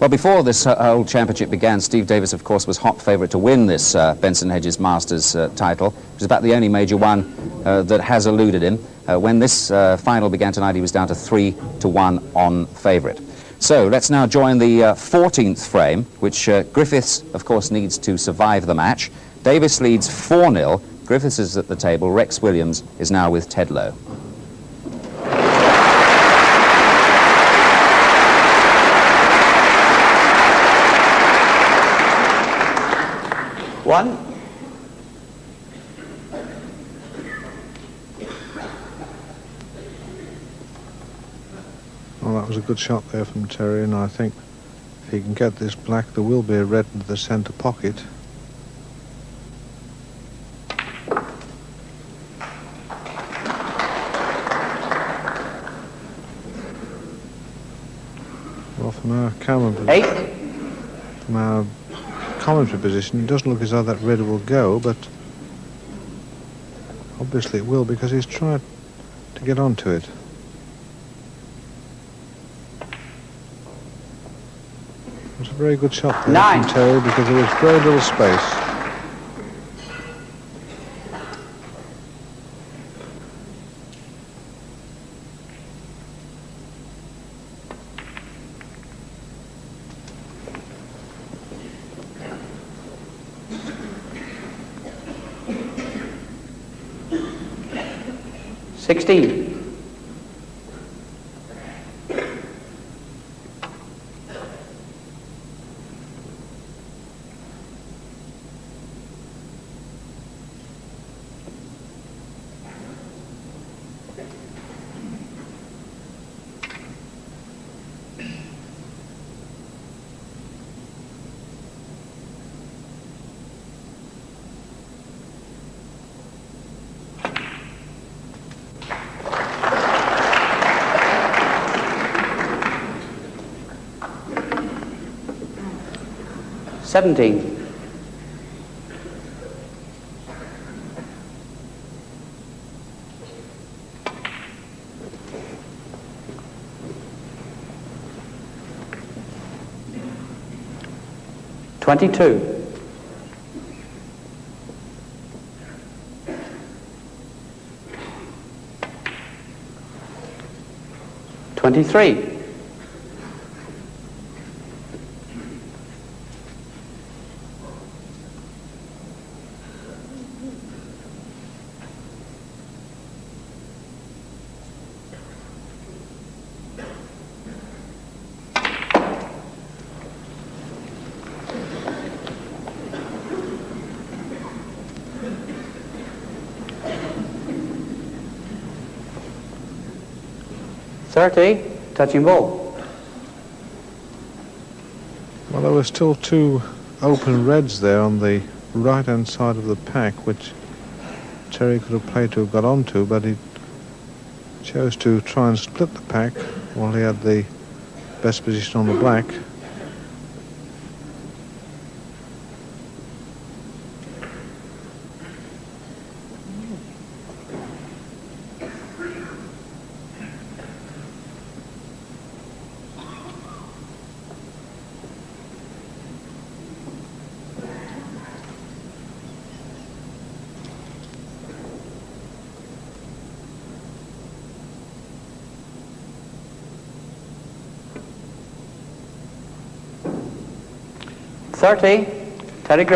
Well, before this uh, whole championship began, Steve Davis, of course, was hot favourite to win this uh, Benson Hedges Masters uh, title, which is about the only major one uh, that has eluded him. Uh, when this uh, final began tonight, he was down to three to one on favourite. So let's now join the 14th frame, which Griffiths, of course, needs to survive the match. Davis leads 4-0. Griffiths is at the table. Rex Williams is now with Ted Lowe. One. Well, that was a good shot there from Terry, and I think if he can get this black, there will be a red into the centre pocket. Well, from our camera, Eight. from our commentary position, it doesn't look as though that red will go, but obviously it will because he's tried to get onto it. It was a very good shot there Nine. from Terry because there was very little space. 16. Seventeen. Twenty-two. Twenty-three. Thirty. Touching ball. Well, there were still two open reds there on the right-hand side of the pack, which Terry could have played to have got onto, but he chose to try and split the pack while he had the best position on the black. Thirty. Terry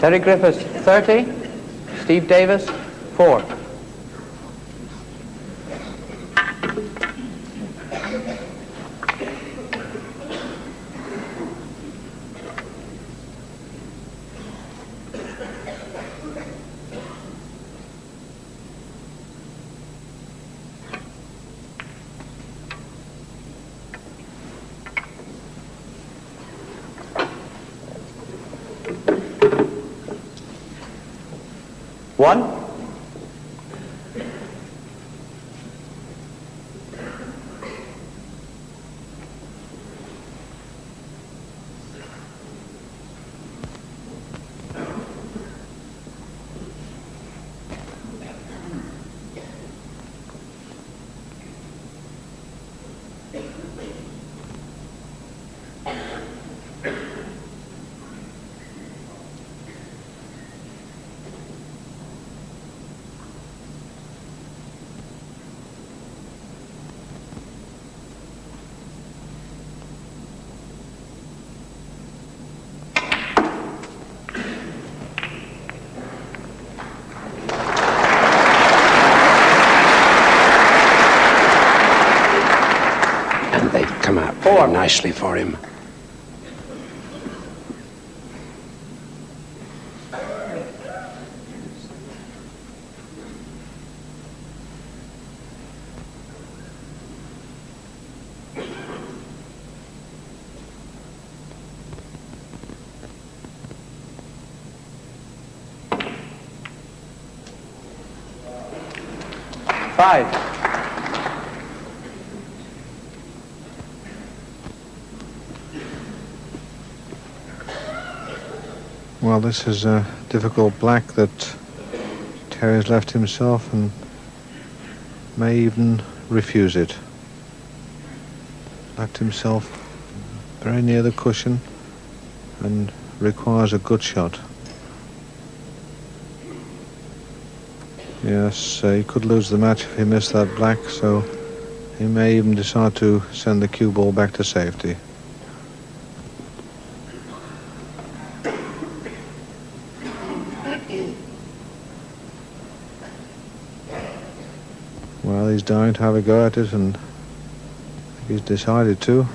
Terry Griffiths, 30. Steve Davis, 4. One. And they've nicely for him. Five. Well, this is a difficult black that Terry's left himself and may even refuse it. Left himself very near the cushion and requires a good shot. Yes, uh, he could lose the match if he missed that black, so he may even decide to send the cue ball back to safety. Well, he's dying to have a go at it, and he's decided to.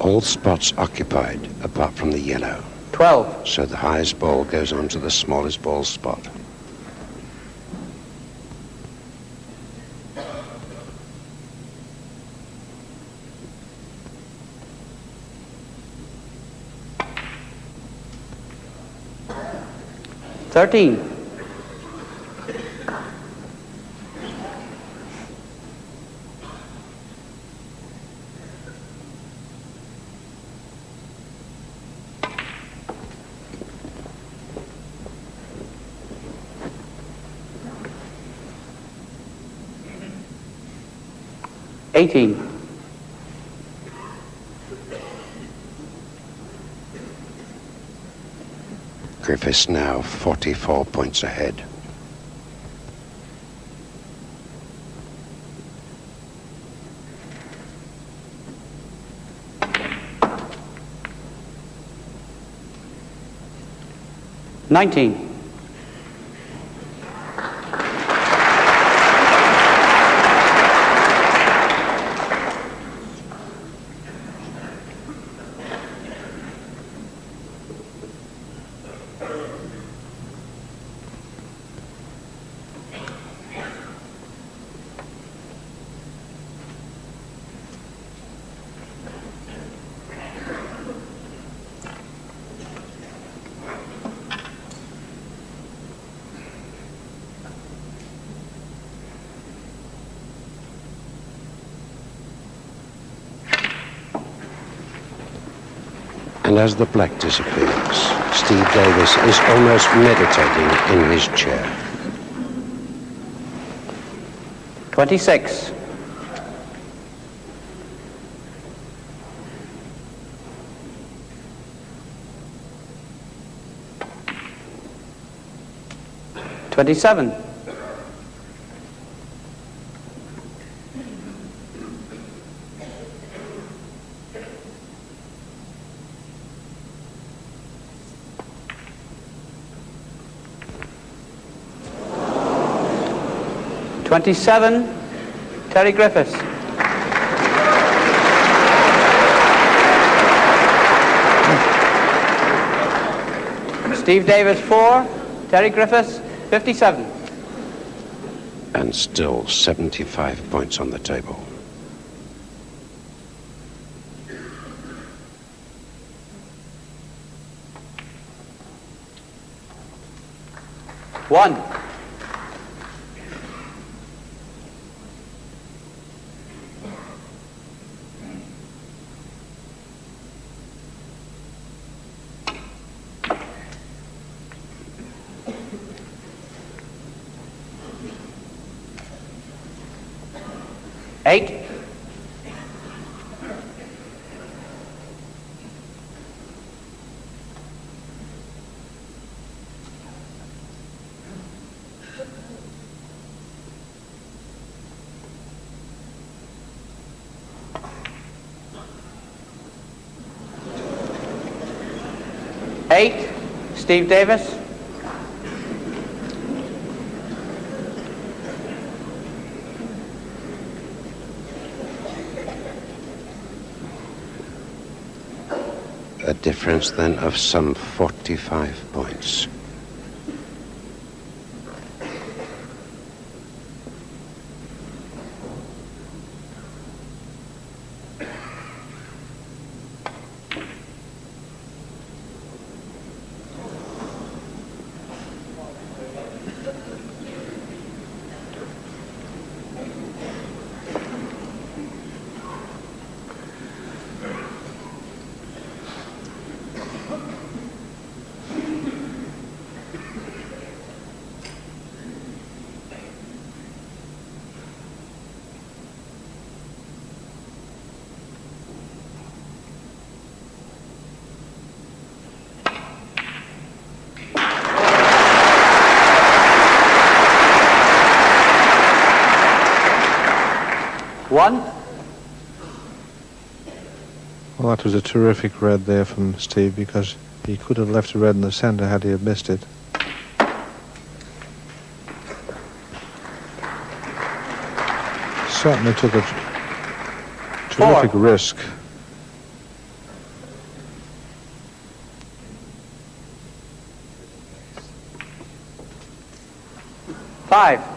All spots occupied apart from the yellow. 12. So the highest ball goes on to the smallest ball spot. Thirteen. Eighteen. Griffiths now 44 points ahead. Nineteen. And as the black disappears, Steve Davis is almost meditating in his chair. Twenty-six. 27. Terry Griffiths. Steve Davis, four. Terry Griffiths, 57. And still 75 points on the table. One. Eight. Eight, Steve Davis. Difference then of some 45 points. One. That was a terrific red there from Steve because he could have left a red in the centre had he have missed it. Certainly took a terrific Four. risk. Five.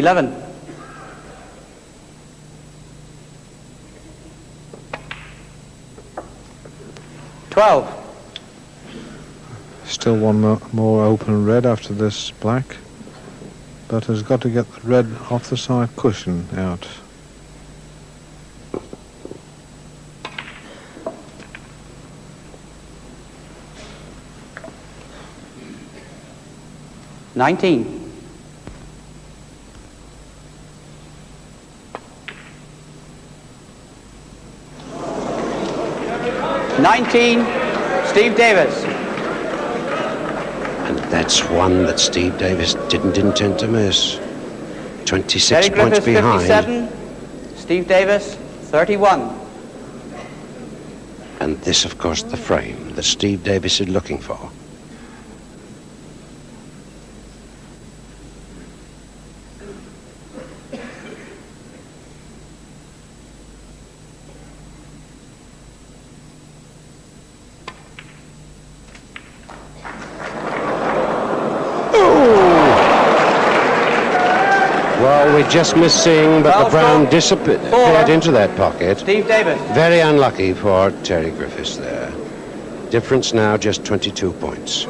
Eleven. Twelve. Still one mo- more open red after this black. But has got to get the red off the side cushion out. Nineteen. Nineteen, Steve Davis. And that's one that Steve Davis didn't intend to miss. 26 Terry points Griffiths, behind. 57. Steve Davis, 31. And this, of course, the frame that Steve Davis is looking for. Well, we just missed seeing, but Well, the brown disappeared into that pocket. Steve Davis. Very unlucky for Terry Griffiths there. Difference now just 22 points.